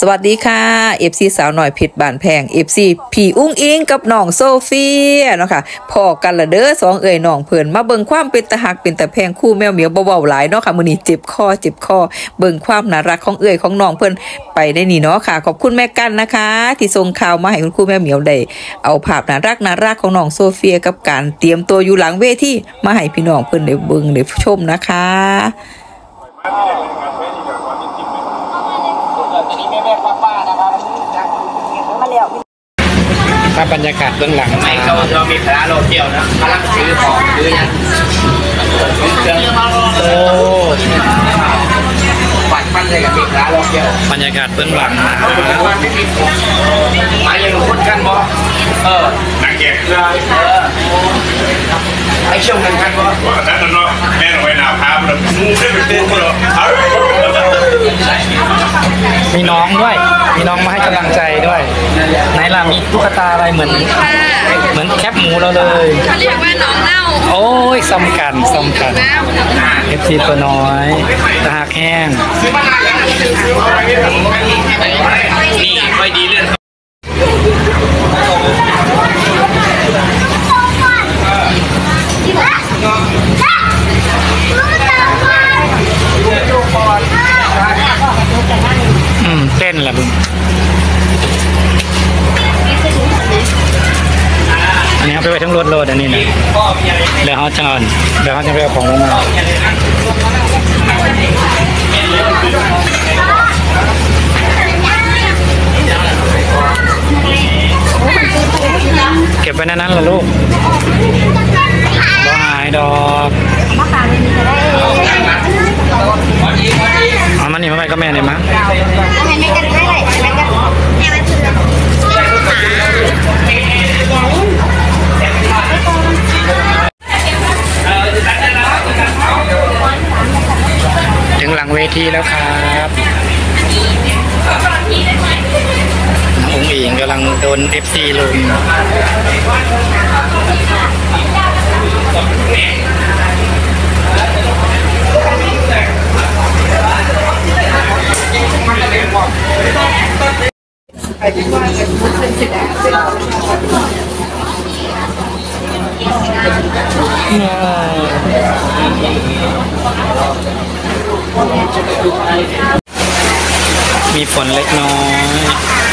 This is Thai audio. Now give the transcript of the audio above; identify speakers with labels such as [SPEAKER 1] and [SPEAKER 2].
[SPEAKER 1] สวัสดีค่ะ FC สาวหน่อยเพชรบานแพง FC ผีอุ้งอิงกับน้องโซเฟียเนาะค่ะพอกันละเด้อสองเอ่ยน้องเพิ่นมาเบิ่งความเป็นตะหักเป็นตะแพงคู่แมวเหมียวเบาๆหลายเนาะค่ะมื้อนี้เจ็บคอเจ็บคอเบิ่งความน่ารักของเอ่ยของน้องเพิ่นไปได้นี่เนาะค่ะ ขอบคุณแม่กันนะคะ ที่ส่งข่าวมาให้คุณครูแมวเหมียวได้เอาภาพน่ารักน่ารักของน้องโซเฟียกับการเตรียมตัวอยู่หลังเวทีมาให้พี่น้องเพิ่นได้เบิ่งได้ชมนะคะ
[SPEAKER 2] อันนี้แม่แม่ป้าป้านะครับมาแล้ว
[SPEAKER 3] ภาพ บรรยากาศเบื้องหลัง
[SPEAKER 2] ไม่เราเรามีพระโลเที่ยวนะกำลังซื้อของซื้อยังซื้อเครื่อง
[SPEAKER 3] โอ้
[SPEAKER 2] ปัดปั้นเลยกับมีพระโลเที่ยว
[SPEAKER 3] บรรยากาศเบื้องหลังนะ
[SPEAKER 2] มาอย่างคนกันบ่เออ
[SPEAKER 4] นักแก่เพื่อ
[SPEAKER 2] เออไอ้ช่วงนั้นกันบ่
[SPEAKER 4] ว่าท่านนั่นเนาะแม่เราไปนาพาเรามูได้เป็นตัวเราเอา
[SPEAKER 3] มีน้องด้วย มีน้องมาให้กำลังใจด้วย ไหนล่ะมีตุ๊กตาอะไรเหมือน เหมือนแคบหมูเราเลย
[SPEAKER 5] เขาเรียกว่าน้องเน่า
[SPEAKER 3] โอ้ยซ้ำกันซ้ำกัน
[SPEAKER 5] นะ
[SPEAKER 3] FC ตัวน้อยตาฮักแฮง
[SPEAKER 2] นี่ค่อยดีเรื่อง
[SPEAKER 3] อืมเต้นแหละมึง ไปไว้ทั้งรถโหลดอันนี้นะเดี๋ยวเขาจะเอาเดี๋ยวเขาจะไปเอาของลงมาเก็บไว้ในนั้นละลูกบ่หายดอกเอามันนี่มาไปก็แม่เลยมั้ง ที่แล้วครับองค์อิงกำลังโดน FC ลุม มีฝนเล็กน้อย